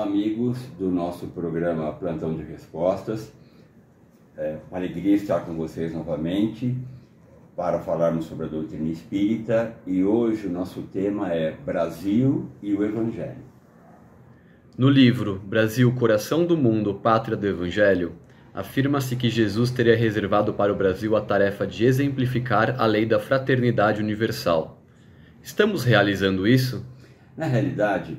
Olá, amigos do nosso programa Plantão de Respostas. É uma alegria estar com vocês novamente para falarmos sobre a doutrina espírita e hoje o nosso tema é Brasil e o Evangelho. No livro Brasil, Coração do Mundo, Pátria do Evangelho, afirma-se que Jesus teria reservado para o Brasil a tarefa de exemplificar a lei da fraternidade universal. Estamos realizando isso? Na realidade,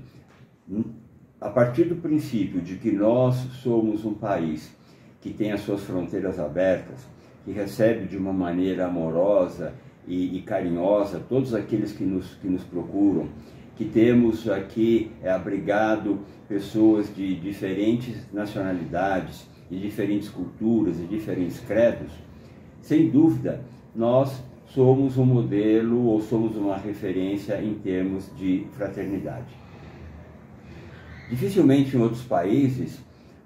a partir do princípio de que nós somos um país que tem as suas fronteiras abertas, que recebe de uma maneira amorosa e, e carinhosa todos aqueles que nos, que nos procuram, que temos aqui é, abrigado pessoas de diferentes nacionalidades, de diferentes culturas, de diferentes credos, sem dúvida, nós somos um modelo ou somos uma referência em termos de fraternidade. Dificilmente em outros países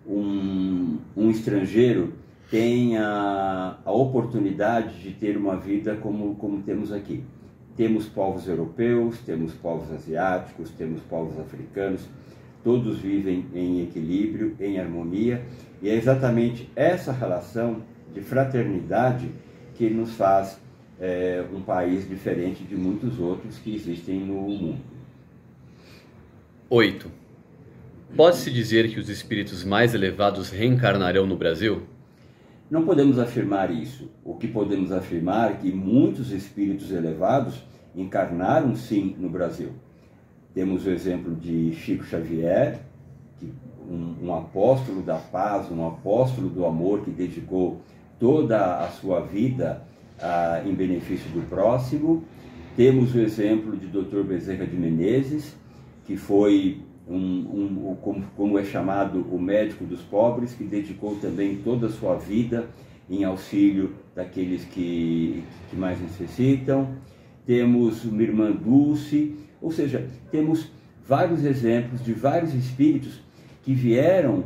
um, um estrangeiro tem a, a, oportunidade de ter uma vida como, como temos aqui. Temos povos europeus, temos povos asiáticos, temos povos africanos, todos vivem em equilíbrio, em harmonia, e é exatamente essa relação de fraternidade que nos faz é, um país diferente de muitos outros que existem no mundo. 8. Pode-se dizer que os espíritos mais elevados reencarnarão no Brasil? Não podemos afirmar isso. O que podemos afirmar é que muitos espíritos elevados encarnaram sim no Brasil. Temos o exemplo de Chico Xavier, um, um apóstolo da paz, um apóstolo do amor que dedicou toda a sua vida ah, em benefício do próximo. Temos o exemplo de Dr. Bezerra de Menezes, que foi um, um, como, como é chamado o médico dos pobres, que dedicou também toda a sua vida em auxílio daqueles que, que mais necessitam. Temos uma irmã Dulce, ou seja, temos vários exemplos de vários espíritos que vieram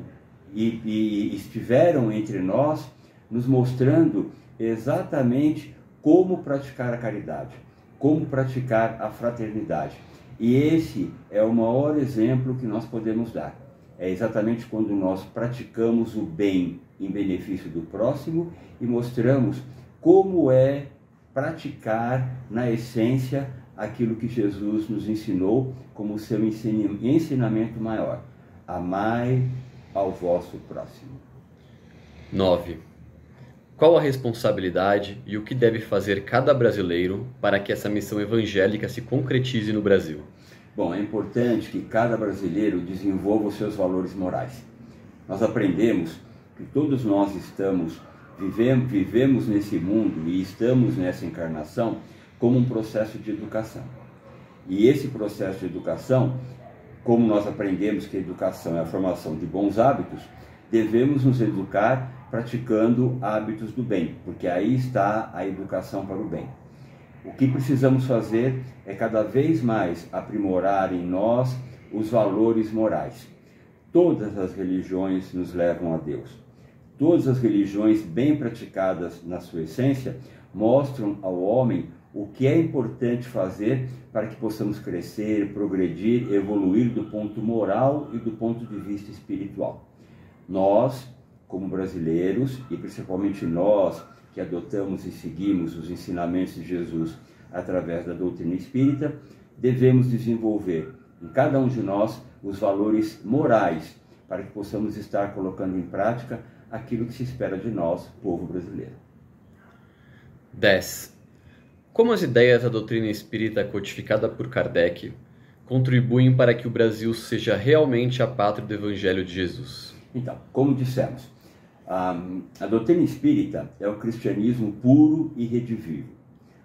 e, e estiveram entre nós, nos mostrando exatamente como praticar a caridade, como praticar a fraternidade. E esse é o maior exemplo que nós podemos dar. É exatamente quando nós praticamos o bem em benefício do próximo e mostramos como é praticar na essência aquilo que Jesus nos ensinou como seu ensinamento maior. Amai ao vosso próximo. 9. Qual a responsabilidade e o que deve fazer cada brasileiro para que essa missão evangélica se concretize no Brasil? Bom, é importante que cada brasileiro desenvolva os seus valores morais. Nós aprendemos que todos nós estamos, vivemos, vivemos nesse mundo e estamos nessa encarnação como um processo de educação. E esse processo de educação, como nós aprendemos que a educação é a formação de bons hábitos, devemos nos educar praticando hábitos do bem, porque aí está a educação para o bem. O que precisamos fazer é cada vez mais aprimorar em nós os valores morais. Todas as religiões nos levam a Deus. Todas as religiões bem praticadas na sua essência mostram ao homem o que é importante fazer para que possamos crescer, progredir, evoluir do ponto moral e do ponto de vista espiritual. Nós, como brasileiros, e principalmente nós que adotamos e seguimos os ensinamentos de Jesus através da doutrina espírita, devemos desenvolver em cada um de nós os valores morais para que possamos estar colocando em prática aquilo que se espera de nós, povo brasileiro. 10. Como as ideias da doutrina espírita codificada por Kardec contribuem para que o Brasil seja realmente a pátria do Evangelho de Jesus? Então, como dissemos, a, a doutrina espírita é o cristianismo puro e redivivo.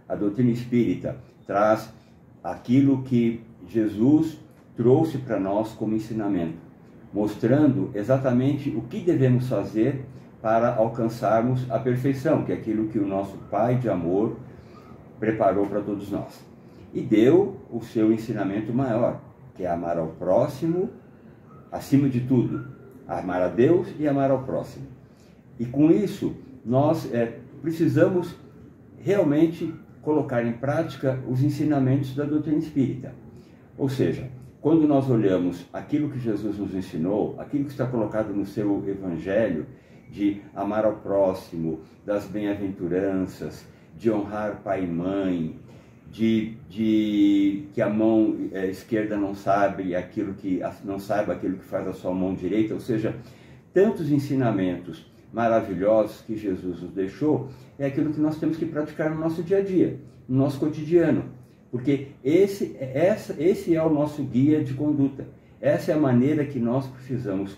A doutrina espírita traz aquilo que Jesus trouxe para nós como ensinamento, mostrando exatamente o que devemos fazer para alcançarmos a perfeição, que é aquilo que o nosso Pai de amor preparou para todos nós. E deu o seu ensinamento maior, que é amar ao próximo acima de tudo, amar a Deus e amar ao próximo. E com isso, nós é, precisamos realmente colocar em prática os ensinamentos da doutrina espírita. Ou seja, quando nós olhamos aquilo que Jesus nos ensinou, aquilo que está colocado no seu evangelho, de amar ao próximo, das bem-aventuranças, de honrar pai e mãe, de, de que a mão é, esquerda não sabe aquilo que não saiba aquilo que faz a sua mão direita, ou seja, tantos ensinamentos maravilhosos que Jesus nos deixou, é aquilo que nós temos que praticar no nosso dia a dia, no nosso cotidiano. Porque esse, essa, esse é o nosso guia de conduta. Essa é a maneira que nós precisamos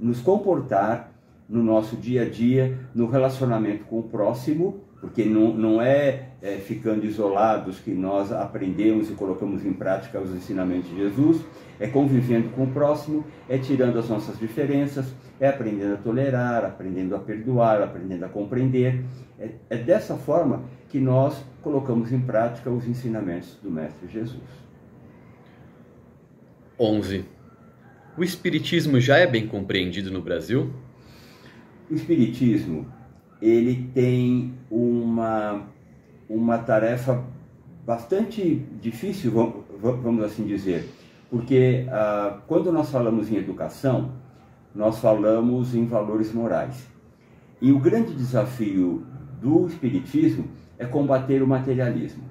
nos comportar no nosso dia a dia, no relacionamento com o próximo, porque não, não é, é ficando isolados que nós aprendemos e colocamos em prática os ensinamentos de Jesus, é convivendo com o próximo, é tirando as nossas diferenças, é aprendendo a tolerar, aprendendo a perdoar, aprendendo a compreender. É, é dessa forma que nós colocamos em prática os ensinamentos do Mestre Jesus. 11. O Espiritismo já é bem compreendido no Brasil? O Espiritismo ele tem uma, uma tarefa bastante difícil, vamos assim dizer, porque ah, quando nós falamos em educação, nós falamos em valores morais. E o grande desafio do Espiritismo é combater o materialismo.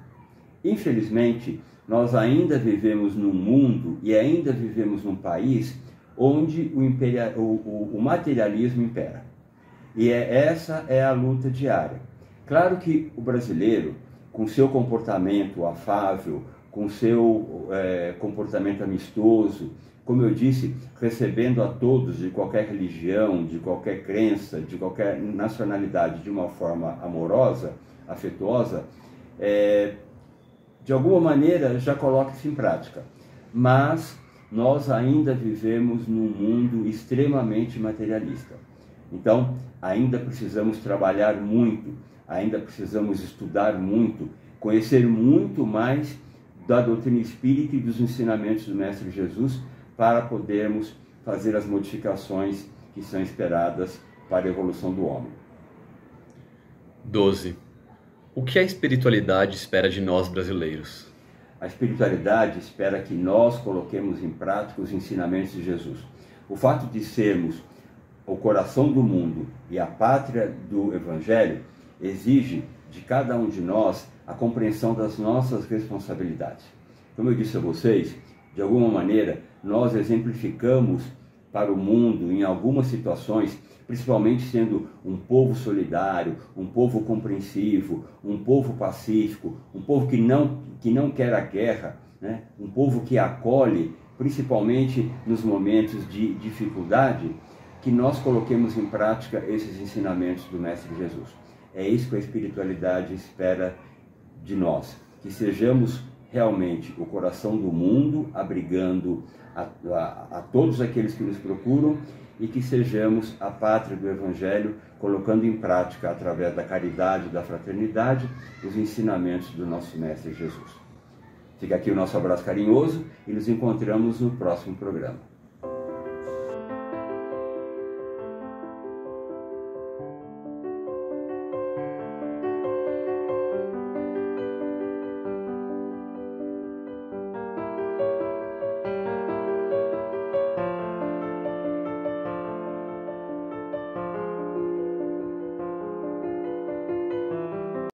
Infelizmente, nós ainda vivemos num mundo e ainda vivemos num país onde o, o, o, o materialismo impera. E é, essa é a luta diária. Claro que o brasileiro, com seu comportamento afável, com seu é, comportamento amistoso, como eu disse, recebendo a todos de qualquer religião, de qualquer crença, de qualquer nacionalidade de uma forma amorosa, afetuosa, é, de alguma maneira já coloca isso em prática. Mas nós ainda vivemos num mundo extremamente materialista. Então, ainda precisamos trabalhar muito, ainda precisamos estudar muito, conhecer muito mais da doutrina espírita e dos ensinamentos do Mestre Jesus para podermos fazer as modificações que são esperadas para a evolução do homem. 12. O que a espiritualidade espera de nós brasileiros? A espiritualidade espera que nós coloquemos em prática os ensinamentos de Jesus. O fato de sermos o coração do mundo e a pátria do Evangelho exige de cada um de nós a compreensão das nossas responsabilidades. Como eu disse a vocês, de alguma maneira, nós exemplificamos para o mundo em algumas situações, principalmente sendo um povo solidário, um povo compreensivo, um povo pacífico, um povo que não, que não quer a guerra, né? um povo que acolhe, principalmente nos momentos de dificuldade, que nós coloquemos em prática esses ensinamentos do Mestre Jesus. É isso que a espiritualidade espera de nós, que sejamos realmente o coração do mundo, abrigando a, a, a, todos aqueles que nos procuram e que sejamos a pátria do Evangelho, colocando em prática, através da caridade e da fraternidade, os ensinamentos do nosso Mestre Jesus. Fica aqui o nosso abraço carinhoso e nos encontramos no próximo programa.